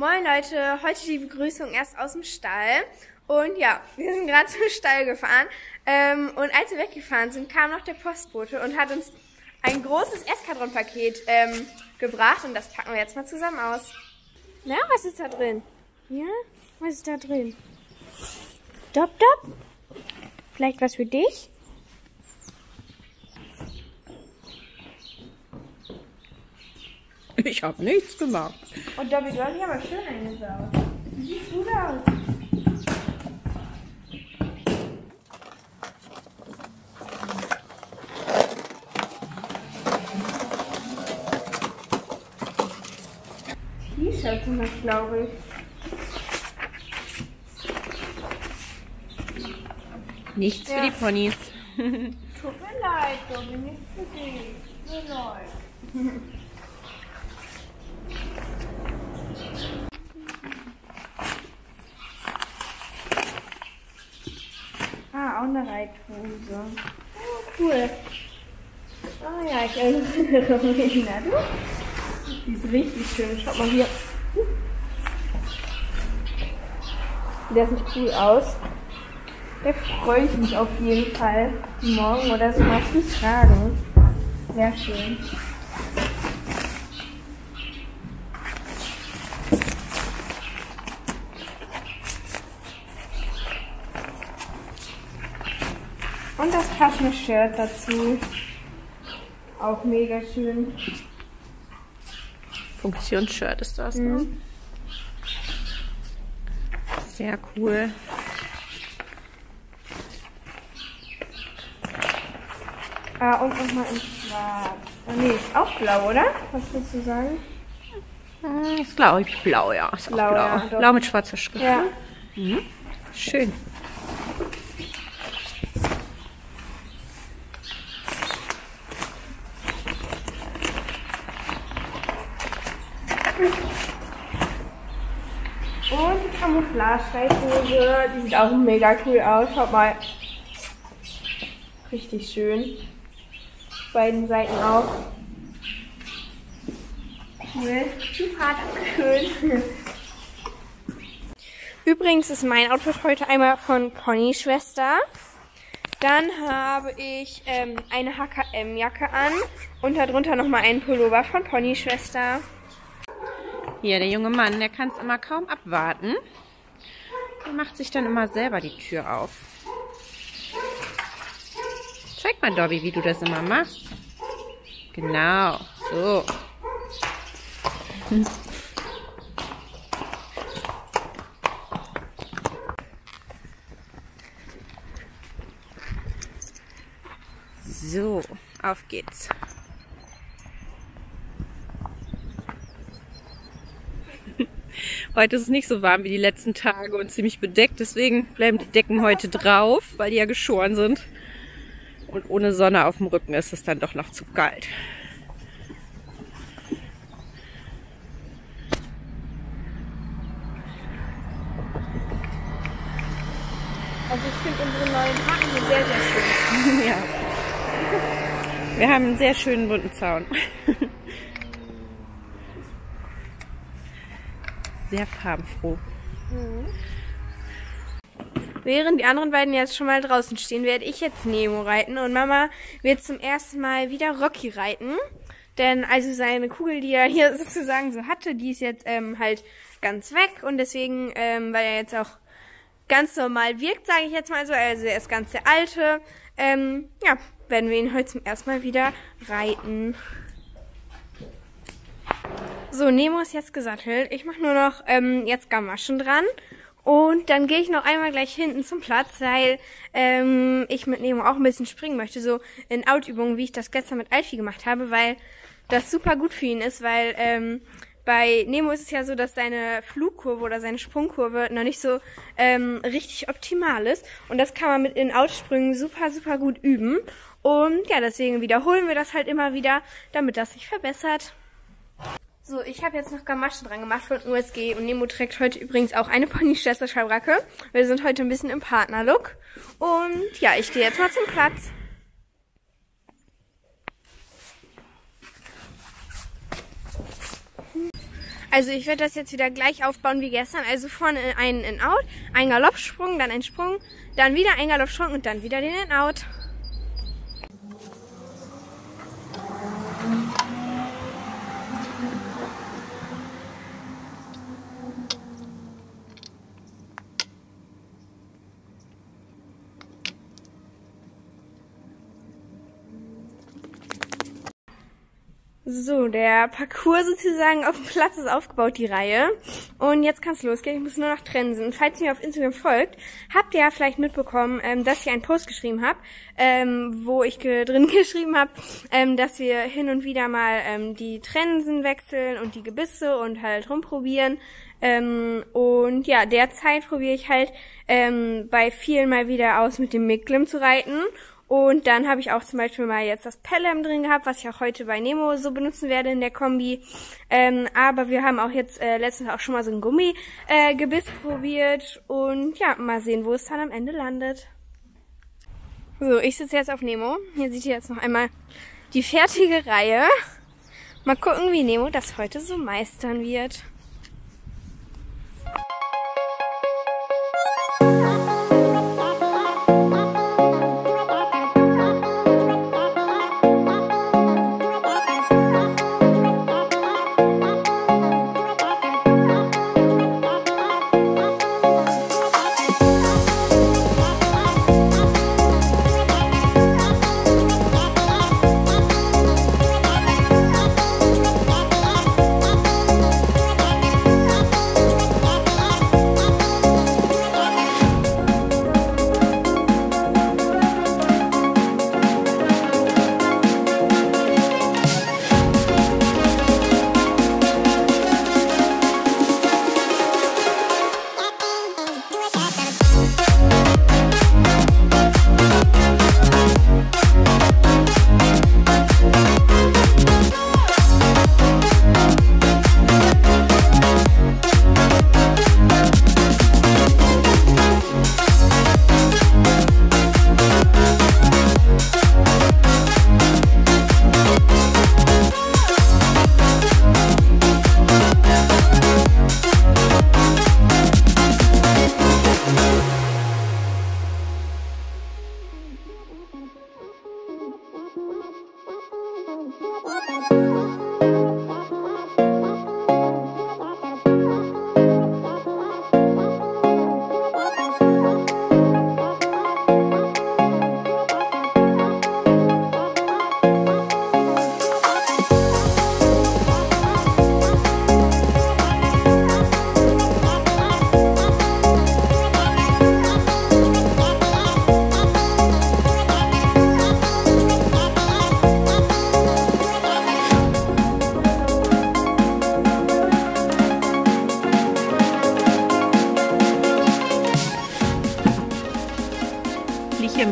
Moin Leute, heute die Begrüßung erst aus dem Stall. Und ja, wir sind gerade zum Stall gefahren. Ähm, und als wir weggefahren sind, kam noch der Postbote und hat uns ein großes Eskadron-Paket ähm, gebracht. Und das packen wir jetzt mal zusammen aus. Na, was ist da drin? Ja, was ist da drin? Dop, dop? Vielleicht was für dich? Ich habe nichts gemacht. Und Dobby, du hast dich aber schön eingesaugt. Wie siehst du aus? T-Shirts sind das, glaube ich. Nichts Ja. für die Ponys. Tut mir leid, Dobby, nicht für dich. Tut mir leid. Auch eine Reithose. Cool. Ah ja, ich erinnere mich. Na du? Die ist richtig schön. Schaut mal hier. Der sieht cool aus. Da freue ich mich auf jeden Fall, morgen oder so mal zu tragen. Sehr schön. Und das passende Shirt dazu. Auch mega schön. Funktionsshirt ist das, ne? Sehr cool. Ah, und nochmal in schwarz. Ah, nee, ist auch blau, oder? Was willst du sagen? Hm, Ist glaube ich blau, ja. Ist Blau, auch blau. ja, blau mit schwarzer Schrift. Ja. ne? Schön. Und die Camouflage-Reithose, die sieht auch mega cool aus. Schaut mal. Richtig schön. Beiden Seiten auch. Cool. Super, dankeschön. Übrigens ist mein Outfit heute einmal von Pony-Schwester. Dann habe ich ähm, eine HKM-Jacke an und darunter nochmal einen Pullover von Pony-Schwester. Hier, der junge Mann, der kann es immer kaum abwarten. Der macht sich dann immer selber die Tür auf. Zeig mal, Dobby, wie du das immer machst. Genau, so. So, auf geht's. Heute ist es nicht so warm wie die letzten Tage und ziemlich bedeckt. Deswegen bleiben die Decken heute drauf, weil die ja geschoren sind. Und ohne Sonne auf dem Rücken ist es dann doch noch zu kalt. Also ich finde unsere neuen Haken hier sehr, sehr schön. ja. Wir haben einen sehr schönen bunten Zaun. Sehr farbenfroh. Während die anderen beiden jetzt schon mal draußen stehen, werde ich jetzt Nemo reiten und Mama wird zum ersten Mal wieder Rocky reiten. Denn also seine Kugel, die er hier sozusagen so hatte, die ist jetzt ähm, halt ganz weg und deswegen, ähm, weil er jetzt auch ganz normal wirkt, sage ich jetzt mal so, also er ist ganz der alte, ähm, ja, werden wir ihn heute zum ersten Mal wieder reiten. So, Nemo ist jetzt gesattelt. Ich mache nur noch ähm, jetzt Gamaschen dran. Und dann gehe ich noch einmal gleich hinten zum Platz, weil ähm, ich mit Nemo auch ein bisschen springen möchte. So in Outübungen, wie ich das gestern mit Alfie gemacht habe, weil das super gut für ihn ist, weil ähm, bei Nemo ist es ja so, dass seine Flugkurve oder seine Sprungkurve noch nicht so ähm, richtig optimal ist. Und das kann man mit in Outsprüngen super, super gut üben. Und ja, deswegen wiederholen wir das halt immer wieder, damit das sich verbessert. So, ich habe jetzt noch Gamaschen dran gemacht von USG und Nemo trägt heute übrigens auch eine Pony-Schwester-Schabracke. Wir sind heute ein bisschen im Partnerlook. Und ja, ich gehe jetzt mal zum Platz. Also ich werde das jetzt wieder gleich aufbauen wie gestern. Also vorne einen In-Out, ein Galoppsprung, dann ein Sprung, dann wieder ein Galoppsprung und dann wieder den In-Out. So, der Parcours sozusagen auf dem Platz ist aufgebaut, die Reihe. Und jetzt kann es losgehen. Ich muss nur noch trensen. Falls ihr mir auf Instagram folgt, habt ihr ja vielleicht mitbekommen, ähm, dass ich einen Post geschrieben habe, ähm, wo ich ge drin geschrieben habe, ähm, dass wir hin und wieder mal ähm, die Trensen wechseln und die Gebisse und halt rumprobieren. Ähm, und ja, derzeit probiere ich halt ähm, bei vielen mal wieder aus, mit dem Miklem zu reiten. Und dann habe ich auch zum Beispiel mal jetzt das Pelham drin gehabt, was ich auch heute bei Nemo so benutzen werde in der Kombi. Ähm, aber wir haben auch jetzt äh, letztens auch schon mal so ein Gummigebiss äh, probiert. Und ja, mal sehen, wo es dann am Ende landet. So, ich sitze jetzt auf Nemo. Hier seht ihr jetzt noch einmal die fertige Reihe. Mal gucken, wie Nemo das heute so meistern wird. Whoa!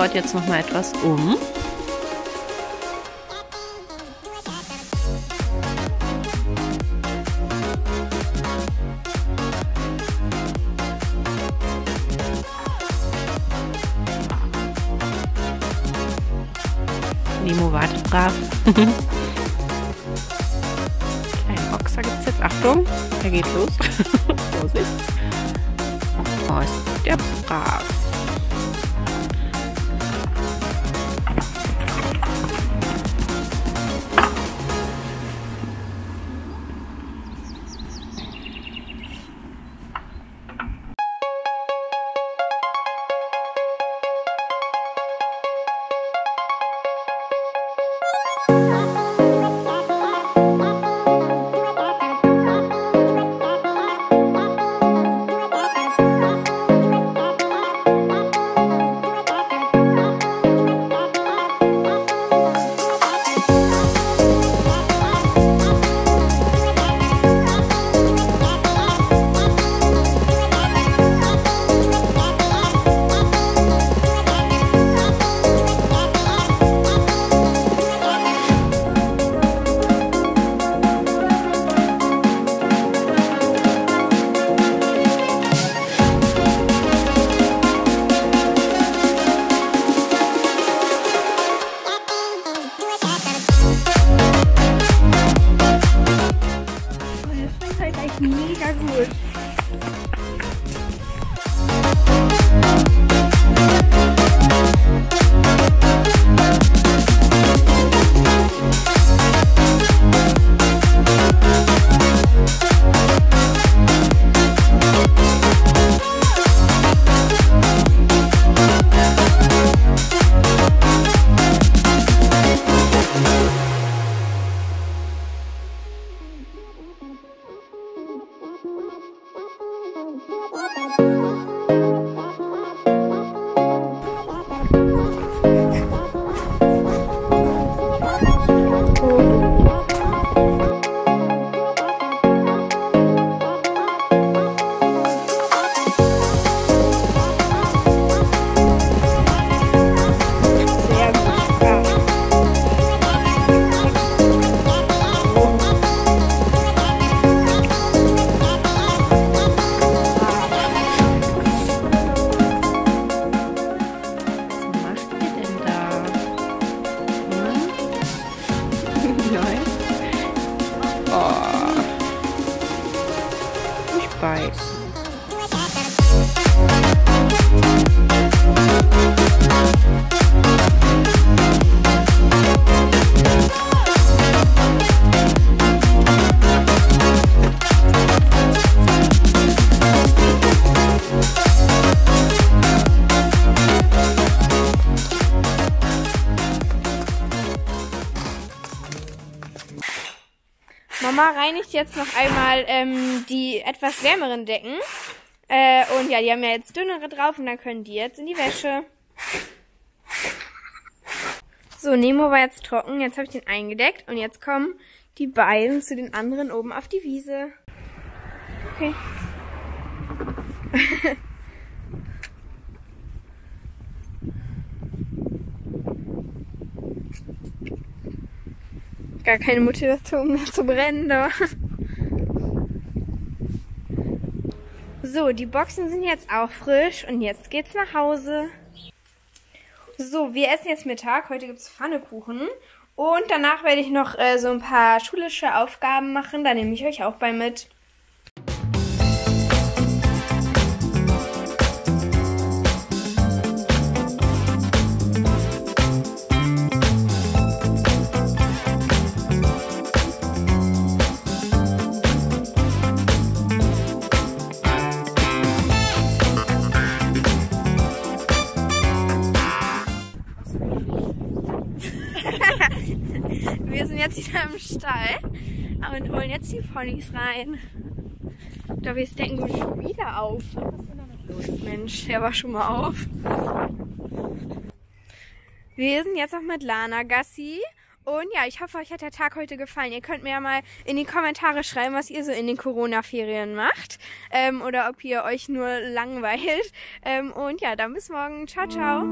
Baut jetzt noch mal etwas um. Nemo wartet brav. Kleinen Boxer gibt es jetzt. Achtung, er geht los. Vorsicht. Oh, ist der brav. Mama reinigt jetzt noch einmal ähm, die etwas wärmeren Decken. Äh, und ja, die haben ja jetzt dünnere drauf und dann können die jetzt in die Wäsche. So, Nemo war jetzt trocken, jetzt habe ich den eingedeckt und jetzt kommen die beiden zu den anderen oben auf die Wiese. Okay. Gar keine Motivation mehr zu brennen da. So, die Boxen sind jetzt auch frisch und jetzt geht's nach Hause. So, wir essen jetzt Mittag. Heute gibt's Pfannekuchen. Und danach werde ich noch äh, so ein paar schulische Aufgaben machen. Da nehme ich euch auch bei mit. Im Stall und holen jetzt die Ponys rein. Da wir denken wir schon wieder auf. Mensch, der war schon mal auf. Wir sind jetzt noch mit Lana Gassi. Und ja, ich hoffe, euch hat der Tag heute gefallen. Ihr könnt mir ja mal in die Kommentare schreiben, was ihr so in den Corona-Ferien macht. Ähm, oder ob ihr euch nur langweilt. Ähm, und ja, dann bis morgen. Ciao, ciao.